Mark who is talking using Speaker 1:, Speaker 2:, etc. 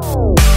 Speaker 1: Oh.